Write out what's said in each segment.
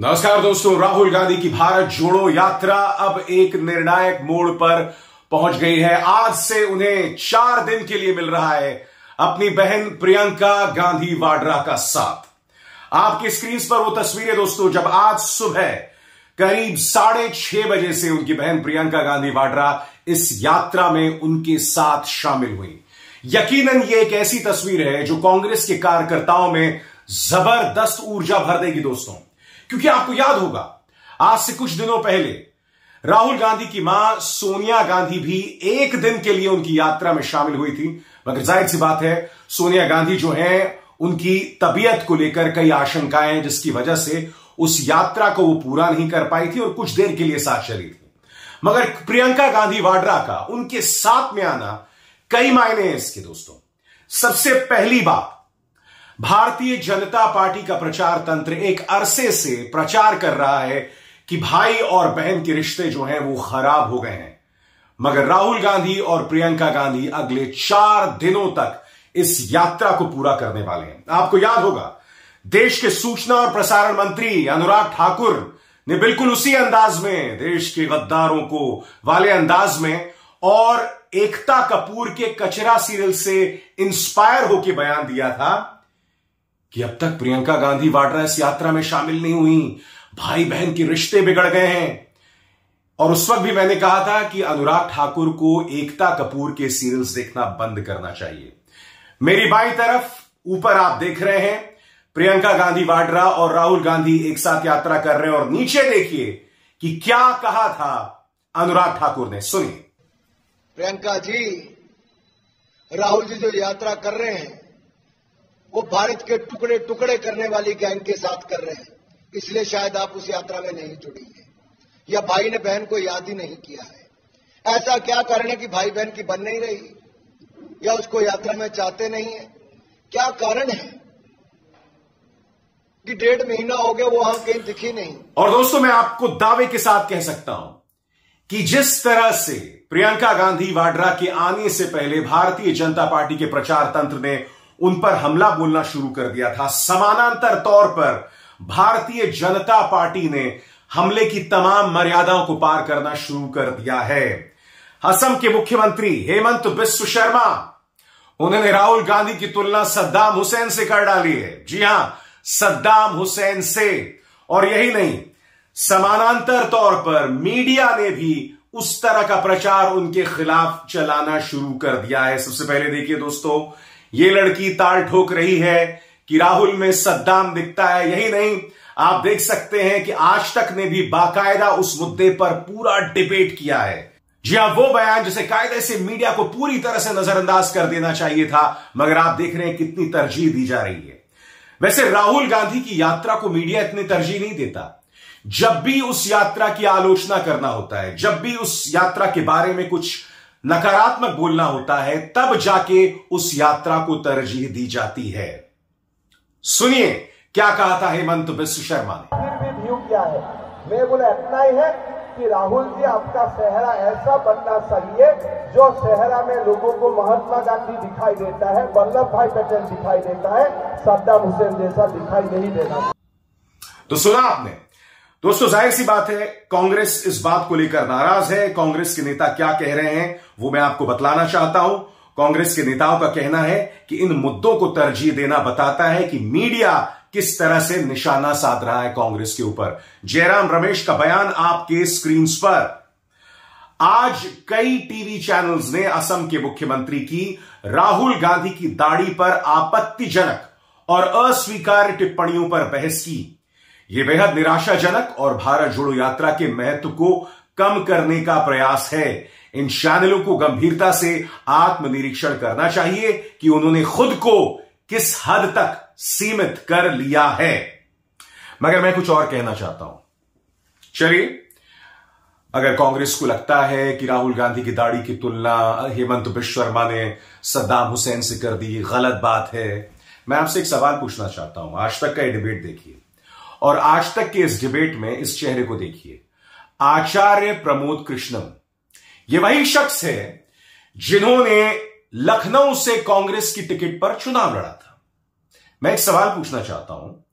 नमस्कार दोस्तों, राहुल गांधी की भारत जोड़ो यात्रा अब एक निर्णायक मोड़ पर पहुँच गई है। आज से उन्हें चार दिन के लिए मिल रहा है अपनी बहन प्रियंका गांधी वाड्रा का साथ। आपकी स्क्रीन पर वो तस्वीरें दोस्तों, जब आज सुबह करीब साढ़े छह बजे से उनकी बहन प्रियंका गांधी वाड्रा इस यात्रा में उनके साथ शामिल हुई। यकीनन ये एक ऐसी तस्वीर है जो कांग्रेस के कार्यकर्ताओं में ज़बरदस्त ऊर्जा भर देगी दोस्तों। क्योंकि आपको याद होगा, आज से कुछ दिनों पहले, राहुल गांधी की माँ सोनिया गांधी भी एक दिन के लिए उनकी यात्रा में शामिल हुई थी। मगर ज़ाहिर सी बात है, सोनिया गांधी जो है, उनकी तबीयत को लेकर कई आशंकाएँ जिसकी वजह से उस यात्रा को वो पूरा नहीं कर पाई थी और कुछ देर के लिए साथ चली थी। मगर प्रियंका गांधी वाड्रा का, उनके साथ में आना कई मायने हैं इसके दोस्तों। सबसे पहली बात भारतीय जनता पार्टी का प्रचार तंत्र एक अरसे से प्रचार कर रहा है कि भाई और बहन के रिश्ते जो हैं वो खराब हो गए हैं। मगर राहुल गांधी और प्रियंका गांधी अगले चार दिनों तक इस यात्रा को पूरा करने वाले हैं। आपको याद होगा, देश के सूचना और प्रसारण मंत्री अनुराग ठाकुर ने बिल्कुल उसी अंदाज में, देश के गद्दारों को वाले अंदाज में और एकता कपूर के कचरा सीरियल से इंस्पायर होकर बयान दिया था कि अब तक प्रियंका गांधी वाड्रा इस यात्रा में शामिल नहीं हुई। भाई बहन के रिश्ते बिगड़ गए हैं। और उस वक्त भी मैंने कहा था कि अनुराग ठाकुर को एकता कपूर के सीरियल्स देखना बंद करना चाहिए। मेरी बाई तरफ़ ऊपर आप देख रहे हैं, प्रियंका गांधी वाड्रा और राहुल गांधी एक साथ यात्रा कर रहे हैं। और नीचे देखिए कि क्या कहा था अनुराग ठाकुर ने। सुनिए। प्रियंका जी, राहुल जी जो यात्रा कर रहे हैं वो भारत के टुकड़े टुकड़े करने वाली गैंग के साथ कर रहे हैं। इसलिए शायद आप उस यात्रा में नहीं जुड़ी है या भाई ने बहन को याद ही नहीं किया है। ऐसा क्या कारण है कि भाई बहन की बन नहीं रही? या उसको यात्रा में चाहते नहीं है? क्या कारण है कि डेढ़ महीना हो गया वो वहाँ कहीं दिखी नहीं? और दोस्तों, मैं आपको दावे के साथ कह सकता हूँ कि जिस तरह से प्रियंका गांधी वाड्रा के आने से पहले भारतीय जनता पार्टी के प्रचार तंत्र ने उन पर हमला बोलना शुरू कर दिया था। समानांतर तौर पर भारतीय जनता पार्टी ने हमले की तमाम मर्यादाओं को पार करना शुरू कर दिया है। असम के मुख्यमंत्री हेमंत बिस्व शर्मा, उन्होंने राहुल गांधी की तुलना सद्दाम हुसैन से कर डाली है। जी हाँ, सद्दाम हुसैन से। और यही नहीं, समानांतर तौर पर मीडिया ने भी उस तरह का प्रचार उनके खिलाफ चलाना शुरू कर दिया है। सबसे पहले देखिए दोस्तों ये लड़की ताल ठोक रही है कि राहुल में सद्दाम दिखता है, यही नहीं। आप देख सकते हैं कि आज तक ने भी बाकायदा उस मुद्दे पर पूरा डिबेट किया है। जी हाँ वो बयान जिसे कायदे से मीडिया को पूरी तरह से नजरअंदाज कर देना चाहिए था, मगर आप देख रहे हैं कितनी तरजीह दी जा रही है। वैसे राहुल गांधी की यात्रा को मीडिया इतनी तरजीह नहीं देता। जब भी उस यात्रा की आलोचना करना होता है, जब भी उस यात्रा के बारे में कुछ नकारात्मक बोलना होता है तब जाके उस यात्रा को तरजीह दी जाती है। सुनिए क्या कहा था हेमंत बिस्व शर्मा ने? क्या है? मैं बोला इतना ही है कि राहुल जी आपका सेहरा ऐसा बनना चाहिए जो सेहरा में लोगों को महात्मा गांधी दिखाई देता है वल्लभ भाई पटेल दिखाई देता है सद्दाम हुसैन जैसा दिखाई नहीं देना तो सुना आपने दोस्तों, ज़ाहिर सी बात है, कांग्रेस इस बात को लेकर नाराज़ है। कांग्रेस के नेता क्या कह रहे हैं, वो मैं आपको बतलाना चाहता हूँ। कांग्रेस के नेताओं का कहना है कि इन मुद्दों को तरजीह देना बताता है कि मीडिया किस तरह से निशाना साध रहा है कांग्रेस के ऊपर। जयराम रमेश का बयान आपके स्क्रीन पर। आज कई टीवी चैनल्स ने असम के मुख्यमंत्री की राहुल गांधी की दाढ़ी पर आपत्तिजनक और अस्वीकार्य टिप्पणियों पर बहस की। यह बेहद निराशाजनक और भारत जोड़ो यात्रा के महत्व को कम करने का प्रयास है। इन चैनलों को गंभीरता से आत्मनिरीक्षण करना चाहिए कि उन्होंने खुद को किस हद तक सीमित कर लिया है। मगर मैं कुछ और कहना चाहता हूँ। चलिए, अगर कांग्रेस को लगता है कि राहुल गांधी की दाढ़ी की तुलना हेमंत बिश्व शर्मा ने सद्दाम हुसैन से कर दी गलत बात है। मैं आपसे एक सवाल पूछना चाहता हूँ। आज तक का डिबेट देखिए। और आज तक के इस डिबेट में इस चेहरे को देखिए। आचार्य प्रमोद कृष्णम। ये वही शख्स है जिन्होंने लखनऊ से कांग्रेस की टिकट पर चुनाव लड़ा था। मैं एक सवाल पूछना चाहता हूँ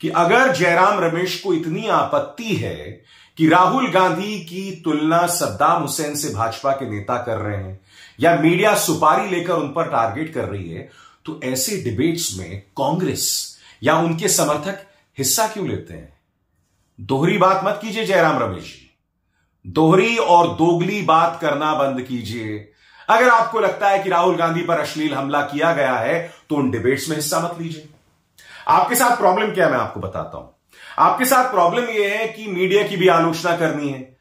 कि अगर जयराम रमेश को इतनी आपत्ति है कि राहुल गांधी की तुलना सद्दाम हुसैन से भाजपा के नेता कर रहे हैं या मीडिया सुपारी लेकर उन पर टारगेट कर रही है तो ऐसे डिबेट्स में कांग्रेस या उनके समर्थक हिस्सा क्यों लेते हैं? दोहरी बात मत कीजिए, जयराम रमेश जी। दोहरी और दोगली बात करना बंद कीजिए। अगर आपको लगता है कि राहुल गांधी पर अश्लील हमला किया गया है तो उन डिबेट्स में हिस्सा मत लीजिए। आपके साथ प्रॉब्लम क्या है, मैं आपको बताता हूँ। आपके साथ प्रॉब्लम यह है कि मीडिया की भी आलोचना करनी है।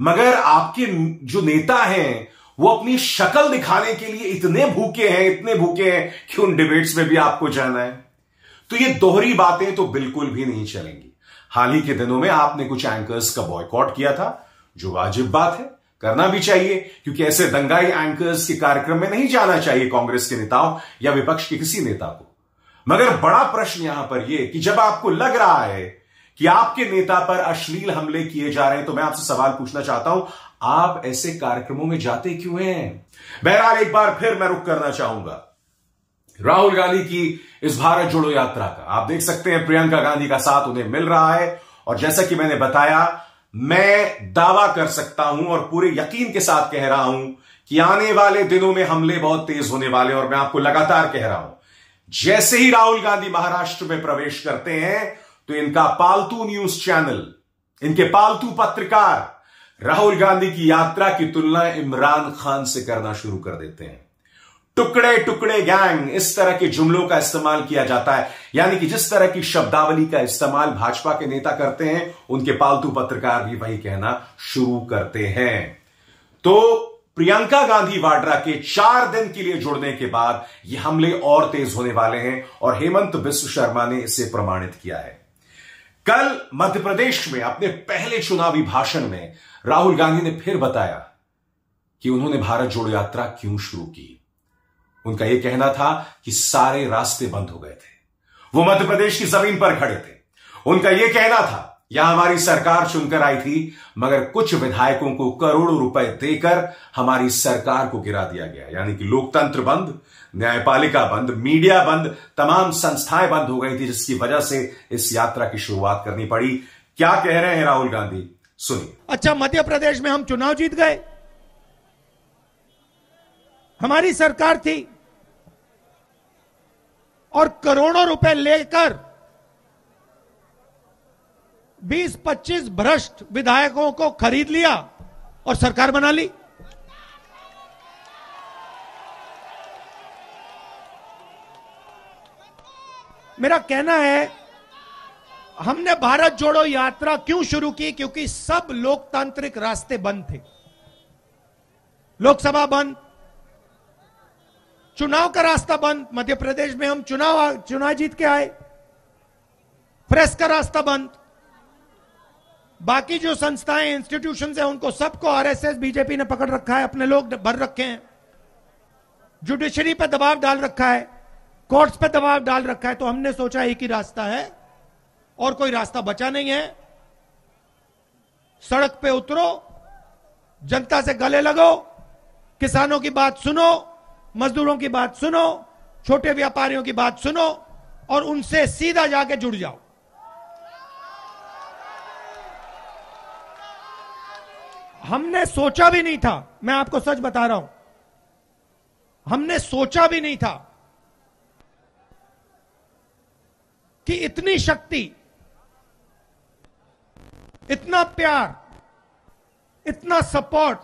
मगर आपके जो नेता हैं, वो अपनी शक्ल दिखाने के लिए इतने भूखे हैं, इतने भूखे हैं कि उन डिबेट्स में भी आपको जाना है। तो ये दोहरी बातें तो बिल्कुल भी नहीं चलेंगी। हाल ही के दिनों में आपने कुछ एंकर्स का बॉयकॉट किया था, जो वाजिब बात है। करना भी चाहिए, क्योंकि ऐसे दंगाई एंकर्स के कार्यक्रम में नहीं जाना चाहिए कांग्रेस के नेताओं या विपक्ष के किसी नेता को। मगर बड़ा प्रश्न यहाँ पर यह कि जब आपको लग रहा है कि आपके नेता पर अश्लील हमले किए जा रहे हैं तो मैं आपसे सवाल पूछना चाहता हूँ, आप ऐसे कार्यक्रमों में जाते क्यों हैं? बहरहाल एक बार फिर मैं रुक करना चाहूँगा। राहुल गांधी की इस भारत जोड़ो यात्रा का। आप देख सकते हैं प्रियंका गांधी का साथ उन्हें मिल रहा है, और जैसा कि मैंने बताया, मैं दावा कर सकता हूँ और पूरे यकीन के साथ कह रहा हूँ कि आने वाले दिनों में हमले बहुत तेज होने वाले और मैं आपको लगातार कह रहा हूँ, जैसे ही राहुल गांधी महाराष्ट्र में प्रवेश करते हैं तो इनका पालतू न्यूज़ चैनल, इनके पालतू पत्रकार राहुल गांधी की यात्रा की तुलना इमरान खान से करना शुरू कर देते हैं। टुकड़े टुकड़े गैंग इस तरह के जुमलों का इस्तेमाल किया जाता है। यानी कि जिस तरह की शब्दावली का इस्तेमाल भाजपा के नेता करते हैं, उनके पालतू पत्रकार भी वही कहना शुरू करते हैं। तो प्रियंका गांधी वाड्रा के चार दिन के लिए जुड़ने के बाद ये हमले और तेज होने वाले हैं और हेमंत बिस्व शर्मा ने इसे प्रमाणित किया है। कल मध्य प्रदेश में अपने पहले चुनावी भाषण में राहुल गांधी ने फिर बताया कि उन्होंने भारत जोड़ो यात्रा क्यों शुरू की। उनका यह कहना था कि सारे रास्ते बंद हो गए थे। वो मध्य प्रदेश की ज़मीन पर खड़े थे। उनका यह कहना था, यह हमारी सरकार चुनकर आई थी, मगर कुछ विधायकों को करोड़ों रुपए देकर हमारी सरकार को गिरा दिया गया। यानी कि लोकतंत्र बंद, न्यायपालिका बंद, मीडिया बंद, तमाम संस्थाएँ बंद हो गई थी, जिसकी वजह से इस यात्रा की शुरुआत करनी पड़ी। क्या कह रहे हैं राहुल गांधी? सुनिए। अच्छा मध्य प्रदेश में हम चुनाव जीत गए। हमारी सरकार थी। और करोड़ों रुपए लेकर 20-25 भ्रष्ट विधायकों को खरीद लिया और सरकार बना ली। मेरा कहना है, हमने भारत जोड़ो यात्रा क्यों शुरू की? क्योंकि सब लोकतांत्रिक रास्ते बंद थे। लोकसभा बंद चुनाव का रास्ता बंद, मध्य प्रदेश में हम चुनाव चुनाव जीत के आए। प्रेस का रास्ता बंद। बाकी जो संस्थाएँ इंस्टीट्यूशन है, उनको सबको आरएसएस बीजेपी ने पकड़ रखा है, अपने लोग भर रखे हैं। जुडिशरी पे दबाव डाल रखा है कोर्ट्स पे दबाव डाल रखा है तो हमने सोचा एक ही रास्ता है, और कोई रास्ता बचा नहीं है। सड़क पे उतरो, जनता से गले लगो, किसानों की बात सुनो मजदूरों की बात सुनो, छोटे व्यापारियों की बात सुनो और उनसे सीधा जाके जुड़ जाओ। हमने सोचा भी नहीं था, मैं आपको सच बता रहा हूँ, हमने सोचा भी नहीं था कि इतनी शक्ति, इतना प्यार, इतना सपोर्ट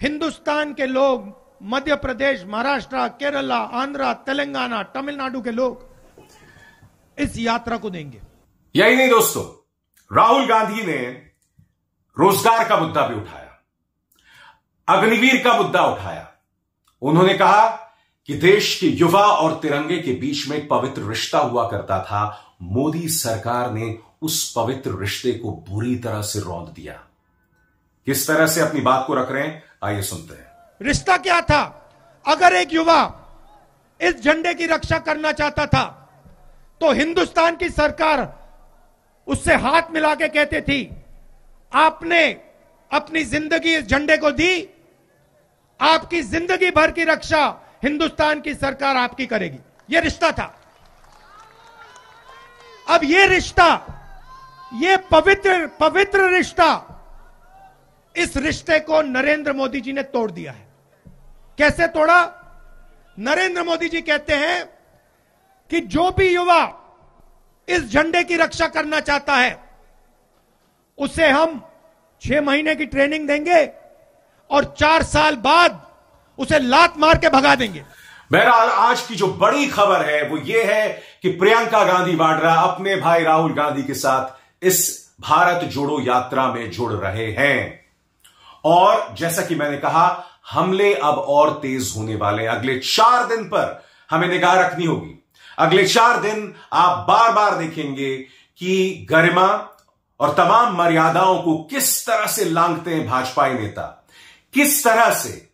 हिंदुस्तान के लोग मध्य प्रदेश, महाराष्ट्र, केरला, आंध्र, तेलंगाना, तमिलनाडु के लोग इस यात्रा को देंगे। यही नहीं दोस्तों, राहुल गांधी ने रोज़गार का मुद्दा भी उठाया, अग्निवीर का मुद्दा उठाया। उन्होंने कहा कि देश के युवा और तिरंगे के बीच में एक पवित्र रिश्ता हुआ करता था। मोदी सरकार ने उस पवित्र रिश्ते को बुरी तरह से रौंद दिया। किस तरह से अपनी बात को रख रहे हैं, आइए सुनते हैं। रिश्ता क्या था? अगर एक युवा इस झंडे की रक्षा करना चाहता था तो हिंदुस्तान की सरकार उससे हाथ मिला के कहती थी, आपने अपनी ज़िंदगी इस झंडे को दी, आपकी ज़िंदगी भर की रक्षा हिंदुस्तान की सरकार आपकी करेगी। यह रिश्ता था। अब यह रिश्ता, ये पवित्र पवित्र रिश्ता, इस रिश्ते को नरेंद्र मोदी जी ने तोड़ दिया है। कैसे तोड़ा? नरेंद्र मोदी जी कहते हैं कि जो भी युवा इस झंडे की रक्षा करना चाहता है, उसे हम छह महीने की ट्रेनिंग देंगे और चार साल बाद उसे लात मार के भगा देंगे। बहरहाल, आज की जो बड़ी खबर है, वो ये है कि प्रियंका गांधी वाड्रा अपने भाई राहुल गांधी के साथ इस भारत जोड़ो यात्रा में जुड़ रहे हैं। और जैसा कि मैंने कहा हमले अब और तेज होने वाले हैं। अगले चार दिन पर हमें निगाह रखनी होगी। अगले चार दिन आप बार बार देखेंगे कि गरिमा और तमाम मर्यादाओं को किस तरह से लांगते हैं भाजपाई नेता। किस तरह से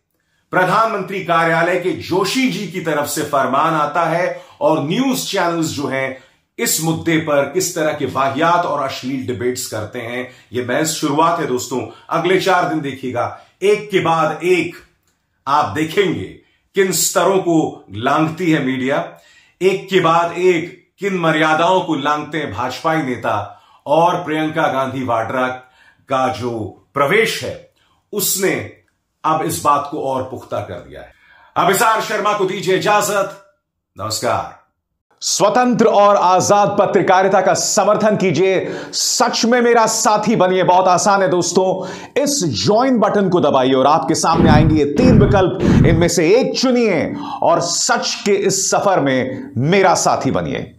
प्रधानमंत्री कार्यालय के जोशी जी की तरफ़ से फरमान आता है और न्यूज़ चैनल्स जो हैं, इस मुद्दे पर किस तरह के वाहियात और अश्लील डिबेट्स करते हैं यह बहस शुरुआत है दोस्तों। अगले चार दिन देखिएगा एक के बाद एक आप देखेंगे किन स्तरों को लांगती है मीडिया, एक के बाद एक किन मर्यादाओं को लांगते हैं भाजपाई नेता और प्रियंका गांधी वाड्रा का जो प्रवेश है, उसने अब इस बात को और पुख्ता कर दिया है। अभिसार शर्मा को दीजिए इजाज़त। नमस्कार। स्वतंत्र और आज़ाद पत्रकारिता का समर्थन कीजिए। सच में मेरा साथी बनिए, बहुत आसान है दोस्तों। इस ज्वाइन बटन को दबाइए और आपके सामने आएँगे ये तीन विकल्प। इनमें से एक चुनिए और सच के इस सफ़र में मेरा साथी बनिए।